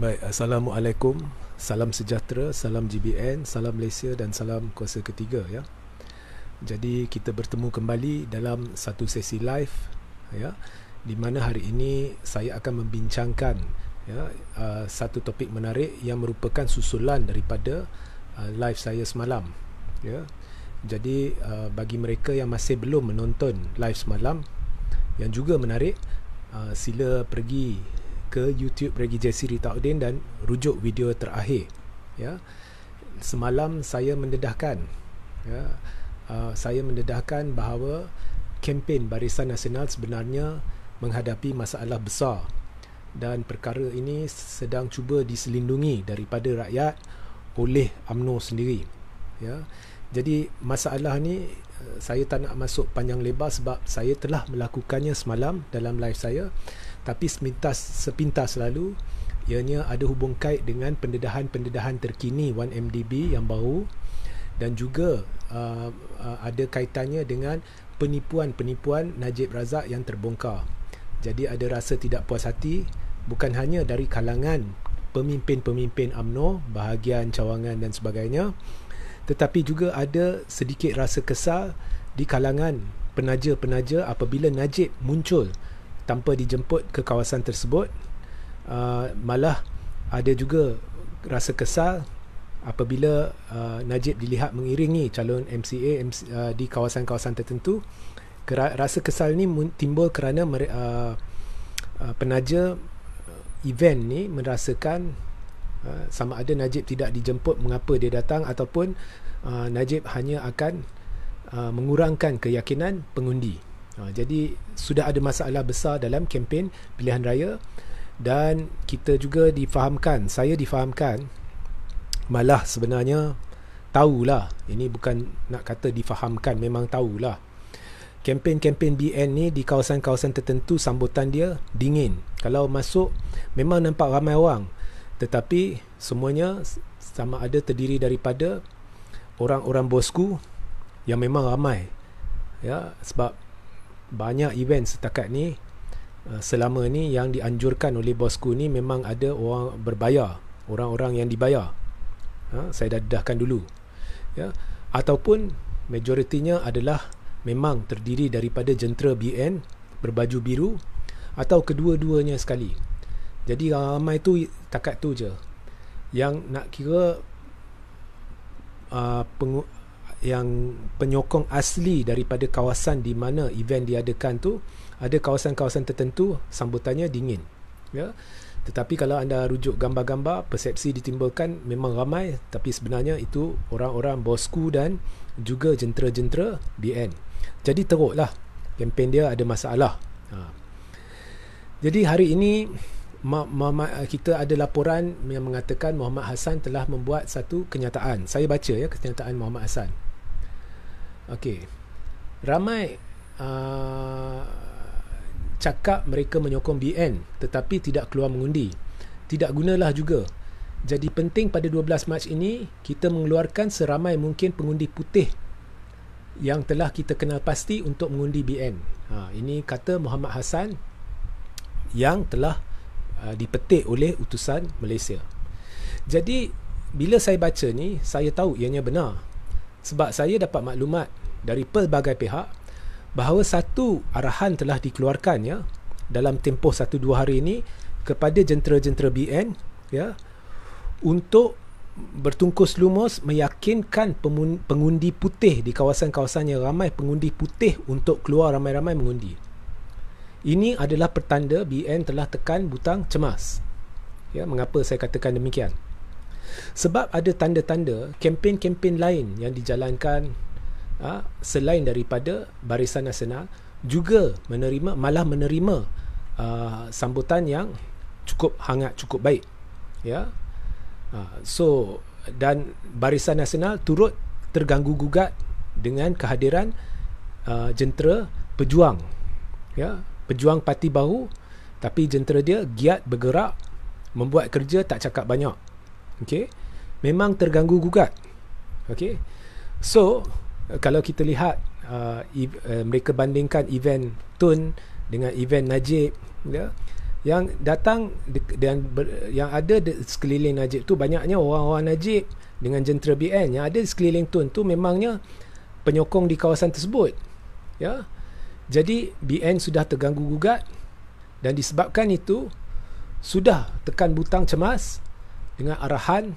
Baik, Assalamualaikum Salam sejahtera, salam GBN, salam Malaysia dan salam kuasa ketiga ya. Jadi kita bertemu kembali dalam satu sesi live ya di mana hari ini saya akan membincangkan ya uh, satu topik menarik yang merupakan susulan daripada uh, live saya semalam ya. Jadi uh, bagi mereka yang masih belum menonton live semalam yang juga menarik uh, sila pergi ke YouTube Regi Jesse Ritaudin dan rujuk video terakhir. Ya. Semalam saya mendedahkan ya. Uh, saya mendedahkan bahawa kempen Barisan Nasional sebenarnya menghadapi masalah besar dan perkara ini sedang cuba diselindungi daripada rakyat oleh AMNO sendiri ya. Jadi masalah ni uh, saya tak nak masuk panjang lebar sebab saya telah melakukannya semalam dalam live saya tapi sepintas sepintas lalu ianya ada hubung kait dengan pendedahan-pendedahan terkini 1MDB yang baru dan juga uh, uh, ada kaitannya dengan penipuan-penipuan Najib Razak yang terbongkar. Jadi ada rasa tidak puas hati bukan hanya dari kalangan pemimpin-pemimpin AMNO, bahagian cawangan dan sebagainya, tetapi juga ada sedikit rasa kesal di kalangan penaja-penaja apabila Najib muncul tanpa dijemput ke kawasan tersebut uh, malah ada juga rasa kesal apabila uh, Najib dilihat mengiringi calon MCA MC, uh, di kawasan-kawasan tertentu. Kera, rasa kesal ni timbul kerana uh, uh, penaja event ni merasakan uh, sama ada Najib tidak dijemput mengapa dia datang ataupun uh, Najib hanya akan uh, mengurangkan keyakinan pengundi Ha, jadi sudah ada masalah besar dalam kempen pilihan raya dan kita juga difahamkan, saya difahamkan malah sebenarnya tahulah, ini bukan nak kata difahamkan, memang tahulah. Kempen-kempen BN ni di kawasan-kawasan tertentu sambutan dia dingin. Kalau masuk memang nampak ramai orang. Tetapi semuanya sama ada terdiri daripada orang-orang bosku yang memang ramai. Ya, sebab banyak event setakat ni uh, selama ni yang dianjurkan oleh bosku ni memang ada orang berbayar orang-orang yang dibayar. Ha, saya dah dedahkan dulu. Ya ataupun majoritinya adalah memang terdiri daripada jentera BN berbaju biru atau kedua-duanya sekali. Jadi ramai tu takat tu je. Yang nak kira uh, yang penyokong asli daripada kawasan di mana event diadakan tu ada kawasan-kawasan tertentu sambutannya dingin ya. Tetapi kalau anda rujuk gambar-gambar persepsi ditimbulkan memang ramai tapi sebenarnya itu orang-orang bosku dan juga jentera-jentera BN jadi teruklah kempen dia ada masalah. Ha. jadi hari ini kita ada laporan yang mengatakan Muhammad Hassan telah membuat satu kenyataan. Saya baca ya kenyataan Muhammad Hassan Okey. Ramai uh, cakap mereka menyokong BN tetapi tidak keluar mengundi. Tidak gunalah juga. Jadi penting pada 12 Mac ini kita mengeluarkan seramai mungkin pengundi putih yang telah kita kenal pasti untuk mengundi BN. Ha, ini kata Muhammad Hassan yang telah uh, dipetik oleh utusan Malaysia. Jadi bila saya baca ni saya tahu ianya benar. Sebab saya dapat maklumat dari pelbagai pihak bahawa satu arahan telah dikeluarkan ya dalam tempoh satu dua hari ini kepada jentera-jentera BN ya untuk bertungkus lumus meyakinkan pengundi putih di kawasan-kawasan yang ramai pengundi putih untuk keluar ramai-ramai mengundi. Ini adalah pertanda BN telah tekan butang cemas. Ya, mengapa saya katakan demikian? Sebab ada tanda-tanda kempen-kempen lain yang dijalankan ha, selain daripada Barisan Nasional juga menerima malah menerima uh, sambutan yang cukup hangat cukup baik. Ya? Uh, so dan Barisan Nasional turut terganggu gugat dengan kehadiran uh, jentera pejuang. Ya? Pejuang parti baru tapi jentera dia giat bergerak membuat kerja tak cakap banyak. Okey? Memang terganggu gugat. Okey? So kalau kita lihat uh, uh, mereka bandingkan event Tun dengan event Najib ya. Yang datang dan yang ada di sekeliling Najib tu banyaknya orang-orang Najib dengan jentera BN yang ada sekeliling Tun tu memangnya penyokong di kawasan tersebut ya. Jadi BN sudah terganggu gugat dan disebabkan itu sudah tekan butang cemas dengan arahan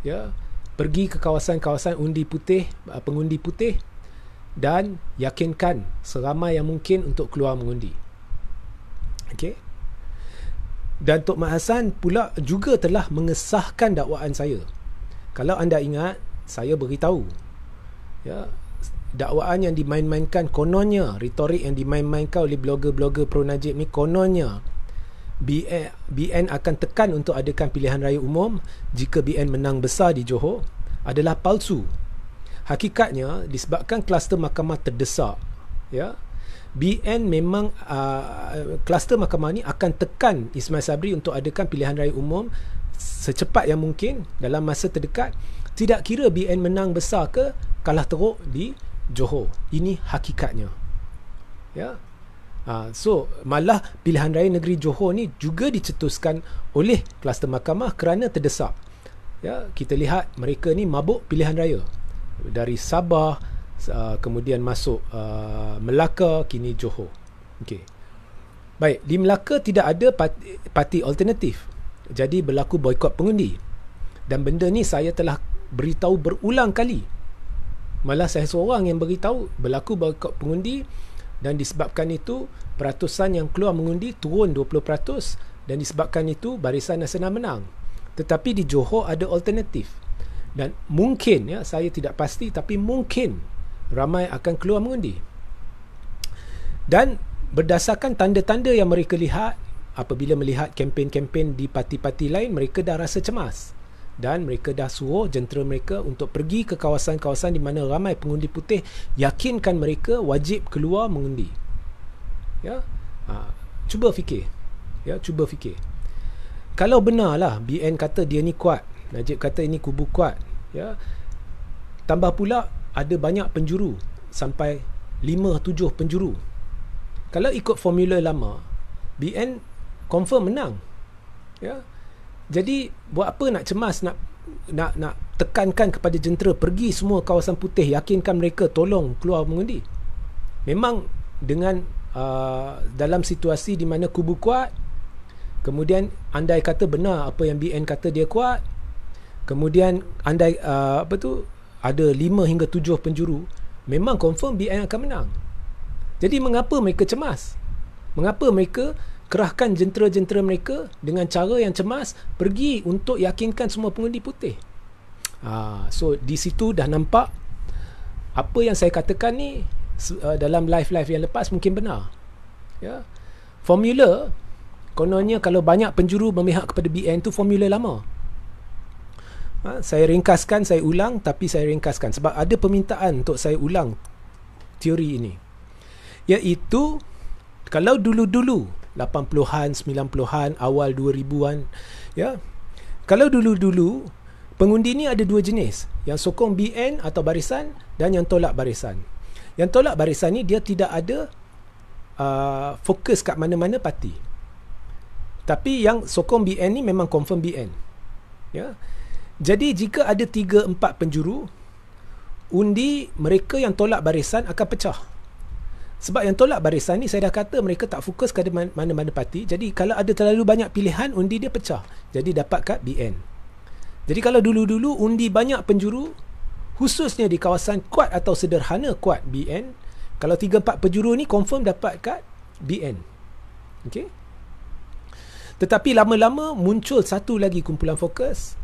ya pergi ke kawasan-kawasan undi putih pengundi putih dan yakinkan seramai yang mungkin untuk keluar mengundi okey dan Tok Mat Hassan pula juga telah mengesahkan dakwaan saya. Kalau anda ingat, saya beritahu. Ya, dakwaan yang dimain-mainkan kononnya, retorik yang dimain-mainkan oleh blogger-blogger pro Najib ni kononnya BN, BN akan tekan untuk adakan pilihan raya umum jika BN menang besar di Johor adalah palsu. Hakikatnya disebabkan kluster mahkamah terdesak, ya, BN memang uh, kluster mahkamah ni akan tekan Ismail Sabri untuk adakan pilihan raya umum secepat yang mungkin dalam masa terdekat. Tidak kira BN menang besar ke kalah teruk di Johor. Ini hakikatnya ya uh, so malah pilihan raya negeri Johor ni juga dicetuskan oleh kluster mahkamah kerana terdesak ya kita lihat mereka ni mabuk pilihan raya dari Sabah uh, kemudian masuk uh, Melaka kini Johor. Okey. Baik, di Melaka tidak ada parti, parti alternatif. Jadi berlaku boikot pengundi. Dan benda ni saya telah beritahu berulang kali. Malah saya seorang yang beritahu berlaku boikot pengundi dan disebabkan itu peratusan yang keluar mengundi turun 20% dan disebabkan itu Barisan Nasional menang. Tetapi di Johor ada alternatif. Dan mungkin ya saya tidak pasti tapi mungkin ramai akan keluar mengundi. Dan berdasarkan tanda-tanda yang mereka lihat apabila melihat kempen-kempen di parti-parti lain mereka dah rasa cemas dan mereka dah suruh jentera mereka untuk pergi ke kawasan-kawasan di mana ramai pengundi putih yakinkan mereka wajib keluar mengundi. Ya. Ha, cuba fikir. Ya, cuba fikir. Kalau benarlah BN kata dia ni kuat, Najib kata ini kubu kuat, ya. Tambah pula ada banyak penjuru sampai 5-7 penjuru kalau ikut formula lama BN confirm menang ya jadi buat apa nak cemas nak nak nak tekankan kepada jentera pergi semua kawasan putih yakinkan mereka tolong keluar mengundi. Memang dengan uh, dalam situasi di mana kubu kuat kemudian andai kata benar apa yang BN kata dia kuat kemudian andai uh, apa tu ada 5 hingga 7 penjuru memang confirm BN akan menang. Jadi mengapa mereka cemas? Mengapa mereka kerahkan jentera-jentera mereka dengan cara yang cemas pergi untuk yakinkan semua pengundi putih. Ha, so di situ dah nampak apa yang saya katakan ni uh, dalam live-live yang lepas mungkin benar. Ya. Formula kononnya kalau banyak penjuru memihak kepada BN tu formula lama. Ha, saya ringkaskan, saya ulang tapi saya ringkaskan sebab ada permintaan untuk saya ulang teori ini. Iaitu kalau dulu-dulu 80-an, 90-an, awal 2000-an ya. Kalau dulu-dulu pengundi ni ada dua jenis, yang sokong BN atau barisan dan yang tolak barisan. Yang tolak barisan ni dia tidak ada uh, fokus kat mana-mana parti. Tapi yang sokong BN ni memang confirm BN. Ya. Jadi jika ada 3 4 penjuru undi mereka yang tolak barisan akan pecah. Sebab yang tolak barisan ni saya dah kata mereka tak fokus kepada mana-mana parti. Jadi kalau ada terlalu banyak pilihan undi dia pecah. Jadi dapat kat BN. Jadi kalau dulu-dulu undi banyak penjuru khususnya di kawasan kuat atau sederhana kuat BN, kalau 3 4 penjuru ni confirm dapat kat BN. Okey. Tetapi lama-lama muncul satu lagi kumpulan fokus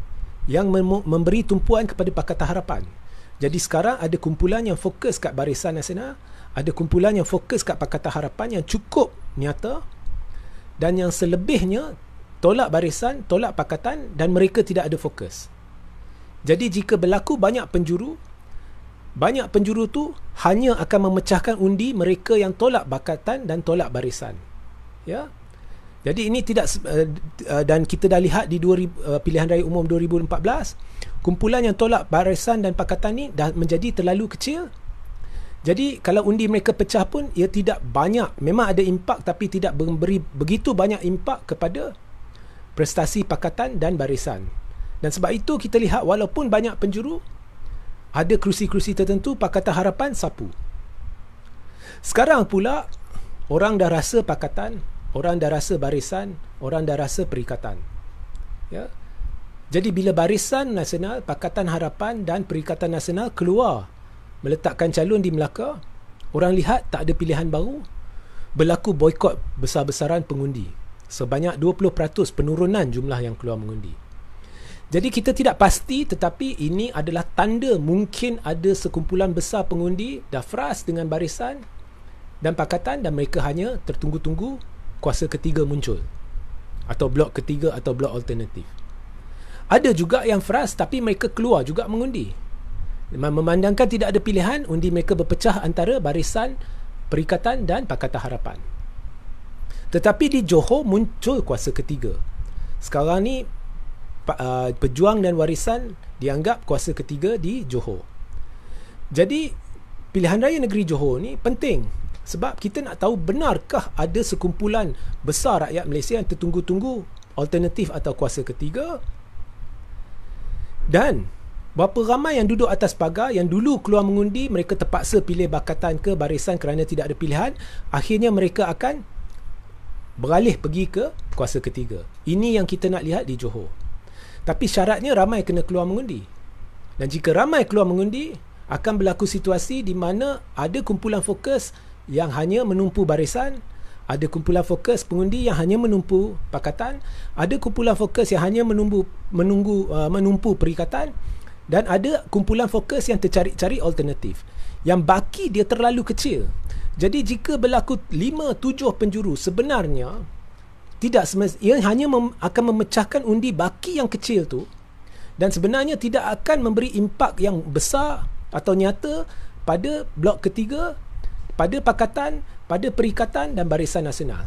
yang memberi tumpuan kepada Pakatan Harapan. Jadi sekarang ada kumpulan yang fokus kat Barisan Nasional, ada kumpulan yang fokus kat Pakatan Harapan yang cukup nyata dan yang selebihnya tolak barisan, tolak pakatan dan mereka tidak ada fokus. Jadi jika berlaku banyak penjuru, banyak penjuru tu hanya akan memecahkan undi mereka yang tolak pakatan dan tolak barisan. Ya. Jadi ini tidak uh, uh, dan kita dah lihat di 2000 uh, pilihan raya umum 2014 kumpulan yang tolak barisan dan pakatan ni dah menjadi terlalu kecil Jadi kalau undi mereka pecah pun ia tidak banyak. Memang ada impak tapi tidak memberi begitu banyak impak kepada prestasi pakatan dan barisan. Dan sebab itu kita lihat walaupun banyak penjuru ada kerusi-kerusi tertentu Pakatan Harapan sapu. Sekarang pula orang dah rasa pakatan, orang dah rasa barisan, orang dah rasa perikatan. Ya. Jadi bila Barisan Nasional, Pakatan Harapan dan Perikatan Nasional keluar meletakkan calon di Melaka, orang lihat tak ada pilihan baru, berlaku boikot besar-besaran pengundi. Sebanyak 20% penurunan jumlah yang keluar mengundi. Jadi kita tidak pasti tetapi ini adalah tanda mungkin ada sekumpulan besar pengundi dah fras dengan barisan dan pakatan dan mereka hanya tertunggu-tunggu kuasa ketiga muncul atau blok ketiga atau blok alternatif. Ada juga yang fras tapi mereka keluar juga mengundi. Memandangkan tidak ada pilihan, undi mereka berpecah antara barisan perikatan dan Pakatan Harapan. Tetapi di Johor muncul kuasa ketiga. Sekarang ni uh, pejuang dan warisan dianggap kuasa ketiga di Johor. Jadi pilihan raya negeri Johor ni penting sebab kita nak tahu benarkah ada sekumpulan besar rakyat Malaysia yang tertunggu-tunggu alternatif atau kuasa ketiga dan berapa ramai yang duduk atas pagar yang dulu keluar mengundi mereka terpaksa pilih bakatan ke barisan kerana tidak ada pilihan. Akhirnya mereka akan beralih pergi ke kuasa ketiga. Ini yang kita nak lihat di Johor. Tapi syaratnya ramai kena keluar mengundi. Dan jika ramai keluar mengundi akan berlaku situasi di mana ada kumpulan fokus yang hanya menumpu barisan ada kumpulan fokus pengundi yang hanya menumpu pakatan, ada kumpulan fokus yang hanya menunggu menunggu uh, menumpu perikatan dan ada kumpulan fokus yang tercari-cari alternatif. Yang baki dia terlalu kecil. Jadi jika berlaku 5 7 penjuru sebenarnya tidak ia hanya mem, akan memecahkan undi baki yang kecil tu dan sebenarnya tidak akan memberi impak yang besar atau nyata pada blok ketiga pada pakatan pada Perikatan dan Barisan Nasional.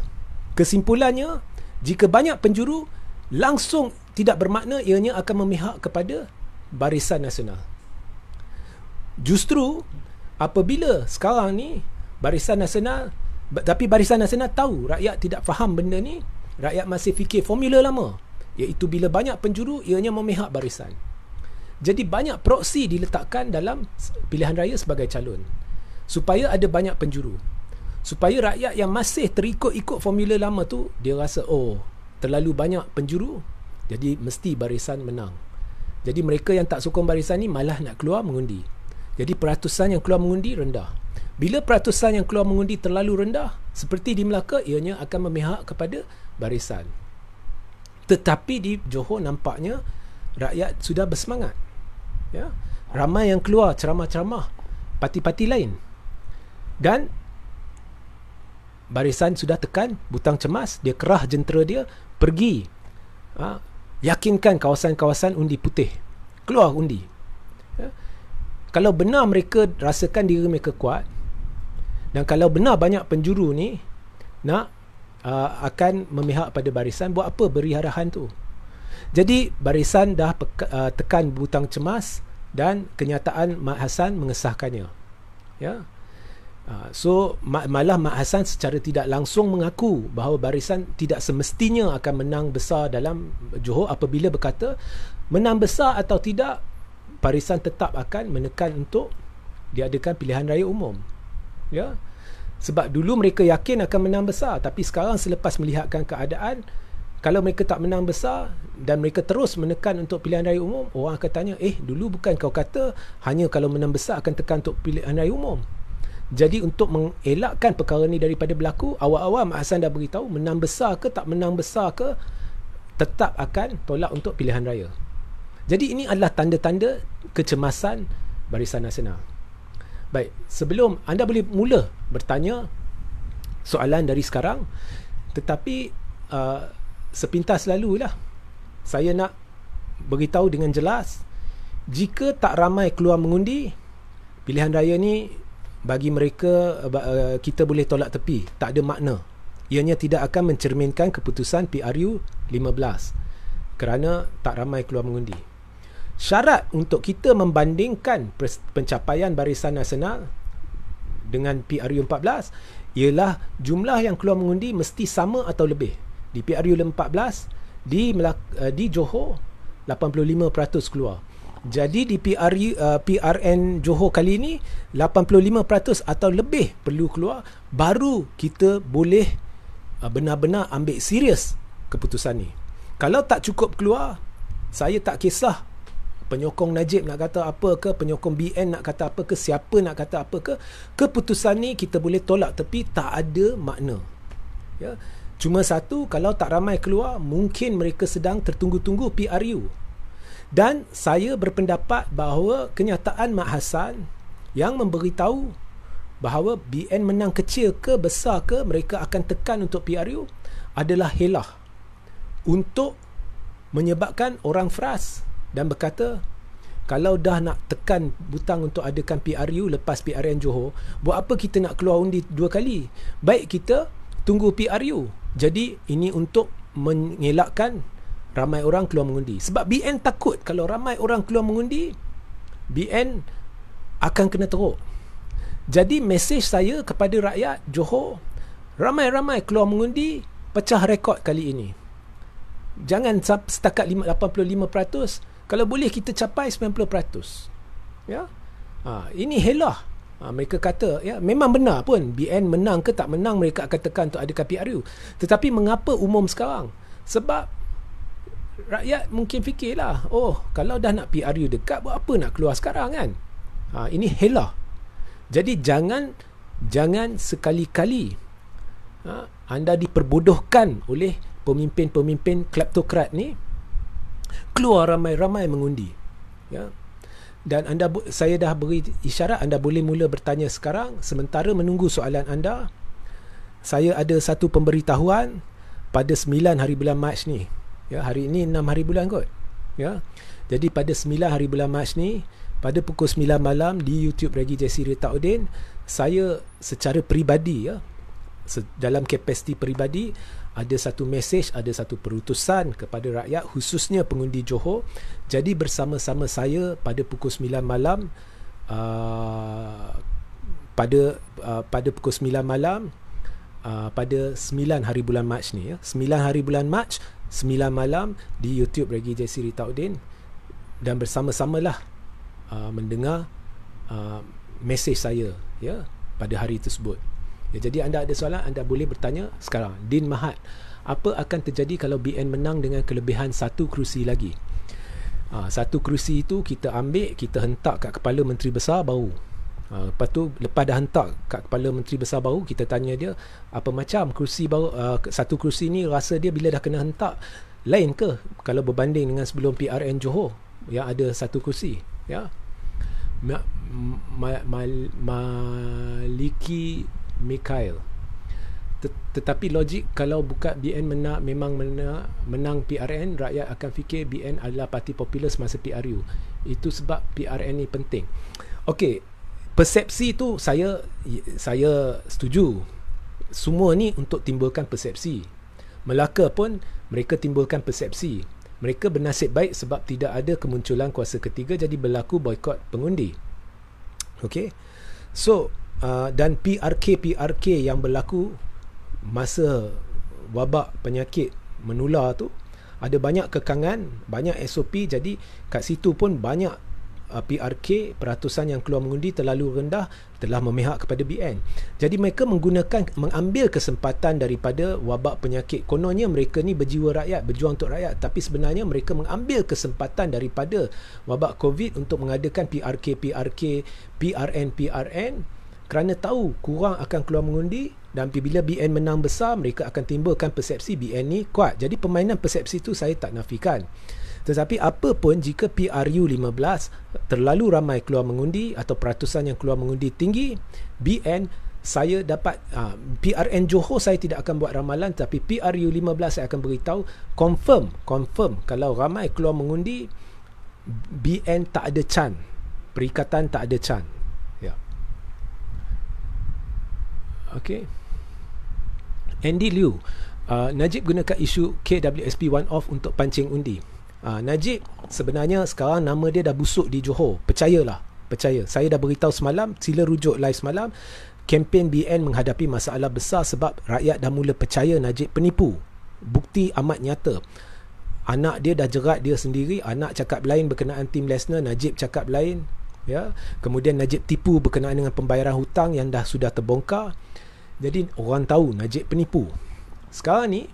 Kesimpulannya, jika banyak penjuru, langsung tidak bermakna ianya akan memihak kepada Barisan Nasional. Justru, apabila sekarang ni Barisan Nasional, tapi Barisan Nasional tahu rakyat tidak faham benda ni, rakyat masih fikir formula lama, iaitu bila banyak penjuru, ianya memihak barisan. Jadi banyak proksi diletakkan dalam pilihan raya sebagai calon supaya ada banyak penjuru supaya rakyat yang masih terikut-ikut formula lama tu dia rasa oh terlalu banyak penjuru jadi mesti barisan menang jadi mereka yang tak sokong barisan ni malah nak keluar mengundi. Jadi peratusan yang keluar mengundi rendah. Bila peratusan yang keluar mengundi terlalu rendah seperti di Melaka ianya akan memihak kepada barisan. Tetapi di Johor nampaknya rakyat sudah bersemangat. Ya? Ramai yang keluar ceramah-ceramah parti-parti lain. Dan barisan sudah tekan butang cemas dia kerah jentera dia pergi ha, yakinkan kawasan-kawasan undi putih. Keluar undi. Ya. kalau benar mereka rasakan diri mereka kuat dan kalau benar banyak penjuru ni nak uh, akan memihak pada barisan buat apa beri arahan tu? Jadi barisan dah peka, uh, tekan butang cemas dan kenyataan Mak Hassan mengesahkannya. Ya Ah, so malah Mak Hassan secara tidak langsung mengaku bahawa barisan tidak semestinya akan menang besar dalam Johor apabila berkata menang besar atau tidak barisan tetap akan menekan untuk diadakan pilihan raya umum. Ya? Sebab dulu mereka yakin akan menang besar tapi sekarang selepas melihatkan keadaan kalau mereka tak menang besar dan mereka terus menekan untuk pilihan raya umum orang akan tanya eh dulu bukan kau kata hanya kalau menang besar akan tekan untuk pilihan raya umum jadi untuk mengelakkan perkara ni daripada berlaku, awal-awal Mak Hassan dah beritahu menang besar ke tak menang besar ke tetap akan tolak untuk pilihan raya. Jadi ini adalah tanda-tanda kecemasan Barisan Nasional. Baik, sebelum anda boleh mula bertanya soalan dari sekarang, tetapi uh, sepintas lalu lah saya nak beritahu dengan jelas jika tak ramai keluar mengundi pilihan raya ni bagi mereka uh, kita boleh tolak tepi tak ada makna ianya tidak akan mencerminkan keputusan PRU 15 kerana tak ramai keluar mengundi syarat untuk kita membandingkan pencapaian barisan nasional dengan PRU 14 ialah jumlah yang keluar mengundi mesti sama atau lebih. Di PRU 14 di uh, di Johor 85% keluar. Jadi di PRU uh, PRN Johor kali ini 85% atau lebih perlu keluar baru kita boleh uh, benar-benar ambil serius keputusan ni. Kalau tak cukup keluar, saya tak kisah penyokong Najib nak kata apa ke, penyokong BN nak kata apa ke, siapa nak kata apa ke, keputusan ni kita boleh tolak tapi tak ada makna. Ya. Cuma satu, kalau tak ramai keluar, mungkin mereka sedang tertunggu-tunggu PRU. Dan saya berpendapat bahawa kenyataan Mak Hassan yang memberitahu bahawa BN menang kecil ke besar ke mereka akan tekan untuk PRU adalah helah untuk menyebabkan orang fras dan berkata kalau dah nak tekan butang untuk adakan PRU lepas PRN Johor buat apa kita nak keluar undi dua kali? Baik kita tunggu PRU jadi ini untuk mengelakkan ramai orang keluar mengundi sebab BN takut kalau ramai orang keluar mengundi BN akan kena teruk jadi mesej saya kepada rakyat Johor ramai-ramai keluar mengundi pecah rekod kali ini jangan setakat 85% kalau boleh kita capai 90%. Ya. Ha, ini helah. Ha, mereka kata ya memang benar pun BN menang ke tak menang mereka akan tekan untuk ada KPRU. Tetapi mengapa umum sekarang? Sebab rakyat mungkin fikirlah, oh kalau dah nak PRU dekat buat apa nak keluar sekarang kan? Ha, ini helah. Jadi jangan jangan sekali-kali ha, anda diperbodohkan oleh pemimpin-pemimpin kleptokrat ni keluar ramai-ramai mengundi ya dan anda saya dah beri isyarat anda boleh mula bertanya sekarang sementara menunggu soalan anda saya ada satu pemberitahuan pada 9 hari bulan Mac ni ya hari ini 6 hari bulan kot ya jadi pada 9 hari bulan Mac ni pada pukul 9 malam di YouTube Regi Jesse Ritaudin saya secara peribadi ya dalam kapasiti peribadi ada satu mesej, ada satu perutusan kepada rakyat khususnya pengundi Johor. Jadi bersama-sama saya pada pukul 9 malam uh, pada uh, pada pukul 9 malam uh, pada 9 hari bulan Mac ni ya. 9 hari bulan Mac 9 malam di YouTube Regi Jesse Ritaudin dan bersama-samalah uh, mendengar uh, mesej saya ya pada hari tersebut. Ya, jadi anda ada soalan, anda boleh bertanya sekarang. Din Mahat, apa akan terjadi kalau BN menang dengan kelebihan satu kerusi lagi? Ha, satu kerusi itu kita ambil, kita hentak kat kepala Menteri Besar baru. Ha, lepas tu, lepas dah hentak kat kepala Menteri Besar baru, kita tanya dia, apa macam kerusi baru, uh, satu kerusi ni rasa dia bila dah kena hentak, lain ke kalau berbanding dengan sebelum PRN Johor yang ada satu kerusi? Ya. Ma, ma, ma, maliki Mikhail tetapi logik kalau buka BN menang memang menang, menang PRN rakyat akan fikir BN adalah parti popular semasa PRU itu sebab PRN ni penting Okey, persepsi tu saya saya setuju. Semua ni untuk timbulkan persepsi. Melaka pun mereka timbulkan persepsi. Mereka bernasib baik sebab tidak ada kemunculan kuasa ketiga jadi berlaku boikot pengundi. Okey, so Uh, dan PRK PRK yang berlaku masa wabak penyakit menular tu ada banyak kekangan, banyak SOP jadi kat situ pun banyak uh, PRK peratusan yang keluar mengundi terlalu rendah telah memihak kepada BN. Jadi mereka menggunakan mengambil kesempatan daripada wabak penyakit. Kononnya mereka ni berjiwa rakyat, berjuang untuk rakyat tapi sebenarnya mereka mengambil kesempatan daripada wabak COVID untuk mengadakan PRK PRK PRN PRN kerana tahu kurang akan keluar mengundi dan bila BN menang besar mereka akan timbulkan persepsi BN ni kuat jadi permainan persepsi itu saya tak nafikan tetapi apa pun jika PRU 15 terlalu ramai keluar mengundi atau peratusan yang keluar mengundi tinggi BN saya dapat uh, ah, PRN Johor saya tidak akan buat ramalan tapi PRU 15 saya akan beritahu confirm confirm kalau ramai keluar mengundi BN tak ada can perikatan tak ada can Okay. Andy Liu uh, Najib gunakan isu KWSP one off untuk pancing undi uh, Najib sebenarnya sekarang nama dia dah busuk di Johor Percayalah Percaya Saya dah beritahu semalam Sila rujuk live semalam kempen BN menghadapi masalah besar sebab rakyat dah mula percaya Najib penipu. Bukti amat nyata. Anak dia dah jerat dia sendiri, anak cakap lain berkenaan Tim Lesnar, Najib cakap lain. Ya, kemudian Najib tipu berkenaan dengan pembayaran hutang yang dah sudah terbongkar. Jadi orang tahu Najib penipu. Sekarang ni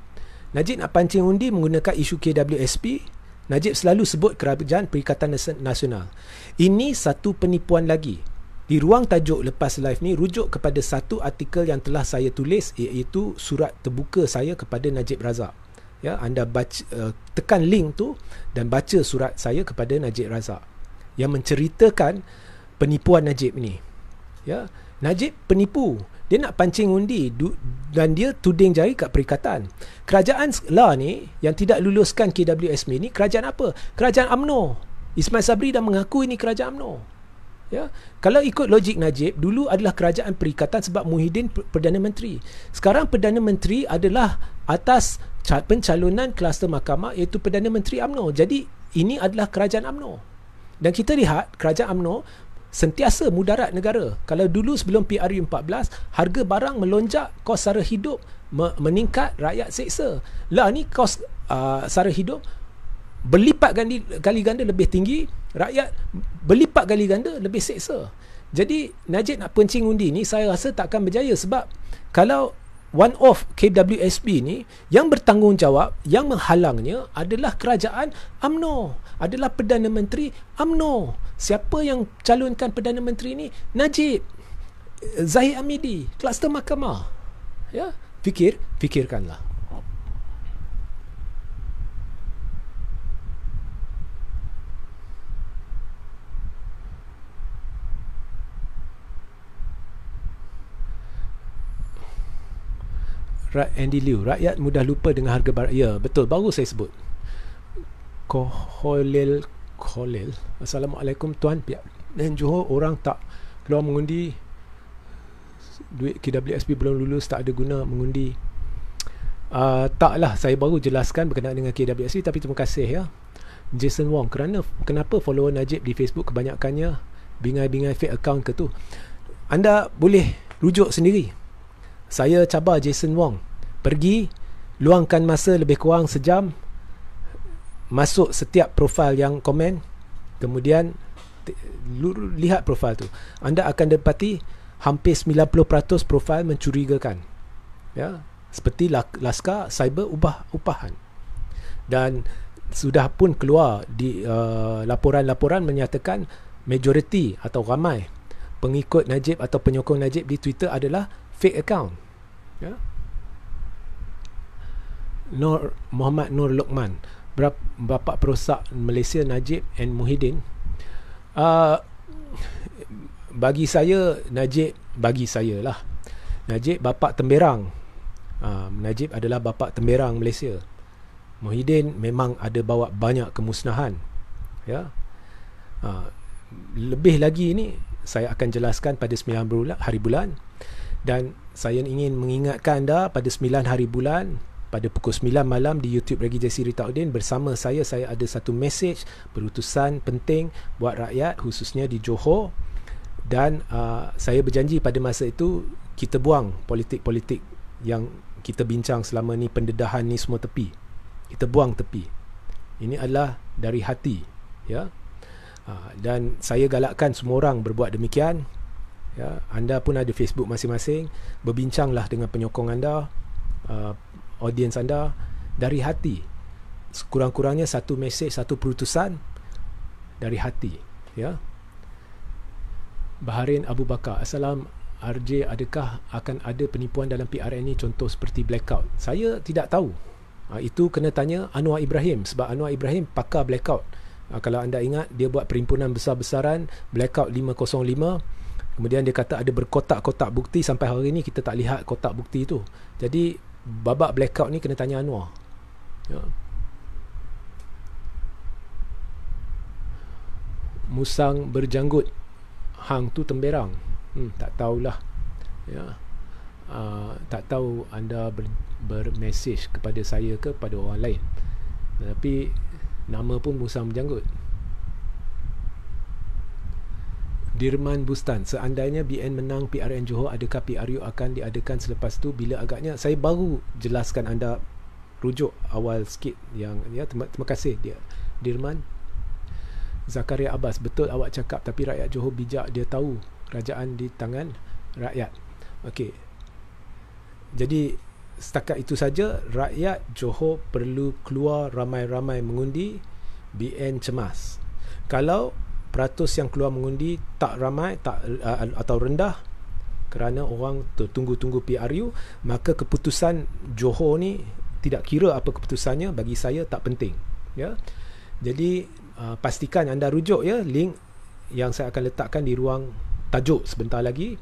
Najib nak pancing undi menggunakan isu KWSP. Najib selalu sebut kerajaan Perikatan Nasional. Ini satu penipuan lagi. Di ruang tajuk lepas live ni rujuk kepada satu artikel yang telah saya tulis iaitu surat terbuka saya kepada Najib Razak. Ya, anda baca uh, tekan link tu dan baca surat saya kepada Najib Razak yang menceritakan penipuan Najib ni. Ya, Najib penipu. Dia nak pancing undi dan dia tuding jari kat perikatan. Kerajaan lah ni yang tidak luluskan KWSP ni kerajaan apa? Kerajaan AMNO. Ismail Sabri dah mengaku ini kerajaan AMNO. Ya. Kalau ikut logik Najib, dulu adalah kerajaan perikatan sebab Muhyiddin Perdana Menteri. Sekarang Perdana Menteri adalah atas pencalonan kluster mahkamah iaitu Perdana Menteri AMNO. Jadi ini adalah kerajaan AMNO. Dan kita lihat kerajaan AMNO sentiasa mudarat negara. Kalau dulu sebelum PRU 14, harga barang melonjak, kos sara hidup meningkat, rakyat seksa. Lah ni kos uh, sara hidup berlipat kali, kali ganda lebih tinggi rakyat berlipat kali ganda lebih seksa jadi Najib nak pencing undi ni saya rasa tak akan berjaya sebab kalau one of KWSP ni yang bertanggungjawab yang menghalangnya adalah kerajaan AMNO adalah Perdana Menteri AMNO siapa yang calonkan Perdana Menteri ni? Najib Zahid Amidi kluster mahkamah. Ya fikir fikirkanlah Andy Liu rakyat mudah lupa dengan harga barang ya betul. Baru saya sebut. Koholil Kolil Assalamualaikum tuan pihak dan Johor orang tak keluar mengundi. Duit KWSP belum lulus tak ada guna mengundi. Uh, taklah. Saya baru jelaskan berkenaan dengan KWSP tapi terima kasih ya. Jason Wong kerana kenapa follower Najib di Facebook kebanyakannya bingai-bingai fake account ke tu? Anda boleh rujuk sendiri saya cabar Jason Wong. Pergi luangkan masa lebih kurang sejam masuk setiap profil yang komen kemudian lihat profil tu. Anda akan dapati hampir 90% profil mencurigakan. Ya seperti laskar cyber ubah upahan dan sudah pun keluar di uh, laporan-laporan menyatakan majoriti atau ramai pengikut Najib atau penyokong Najib di Twitter adalah fake account. Ya. Nur Muhammad Nur Luqman bapa perosak Malaysia Najib and Muhyiddin. Uh, bagi saya Najib bagi saya lah. Najib bapa temberang. Uh, Najib adalah bapa temberang Malaysia. Muhyiddin memang ada bawa banyak kemusnahan. Ya. Uh, lebih lagi ni saya akan jelaskan pada 9 bulan, hari bulan dan saya ingin mengingatkan anda pada 9 hari bulan pada pukul 9 malam di YouTube Regi Jesse Ritaudin bersama saya saya ada satu message berutusan penting buat rakyat khususnya di Johor. Dan uh, saya berjanji pada masa itu kita buang politik-politik yang kita bincang selama ni pendedahan ni semua tepi. Kita buang tepi. Ini adalah dari hati ya. Uh, dan saya galakkan semua orang berbuat demikian ya anda pun ada Facebook masing-masing berbincanglah dengan penyokong anda uh, audience anda dari hati. Sekurang-kurangnya satu mesej satu perutusan dari hati ya. Baharin Abu Bakar Assalam RJ adakah akan ada penipuan dalam PRN ni contoh seperti blackout. Saya tidak tahu. Uh, itu kena tanya Anwar Ibrahim sebab Anwar Ibrahim pakar blackout. Uh, kalau anda ingat dia buat perhimpunan besar-besaran blackout 505 Kemudian dia kata ada berkotak-kotak bukti sampai hari ini kita tak lihat kotak bukti itu. Jadi babak blackout ni kena tanya Anwar. Ya. Musang berjanggut. Hang tu temberang. Hmm, tak tahulah. Ya. Uh, tak tahu anda ber, bermesej kepada saya ke pada orang lain. Tapi nama pun musang berjanggut. Dirman Bustan, seandainya BN menang PRN Johor, adakah PRU akan diadakan selepas tu? Bila agaknya? Saya baru jelaskan anda rujuk awal sikit yang ya terima, terima kasih dia Dirman Zakaria Abbas betul awak cakap tapi rakyat Johor bijak dia tahu kerajaan di tangan rakyat okey jadi setakat itu saja rakyat Johor perlu keluar ramai-ramai mengundi BN cemas kalau peratus yang keluar mengundi tak ramai tak uh, atau rendah kerana orang tertunggu-tunggu PRU maka keputusan Johor ni tidak kira apa keputusannya bagi saya tak penting ya. Jadi uh, pastikan anda rujuk ya link yang saya akan letakkan di ruang tajuk sebentar lagi.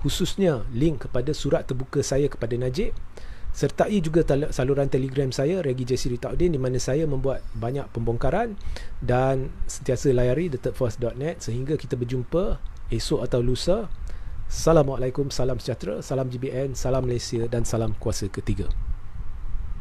Khususnya link kepada surat terbuka saya kepada Najib sertai juga saluran telegram saya Regi Jesse Ritaudin di mana saya membuat banyak pembongkaran dan sentiasa layari thethirdforce.net sehingga kita berjumpa esok atau lusa Assalamualaikum, salam sejahtera, salam GBN, salam Malaysia dan salam kuasa ketiga.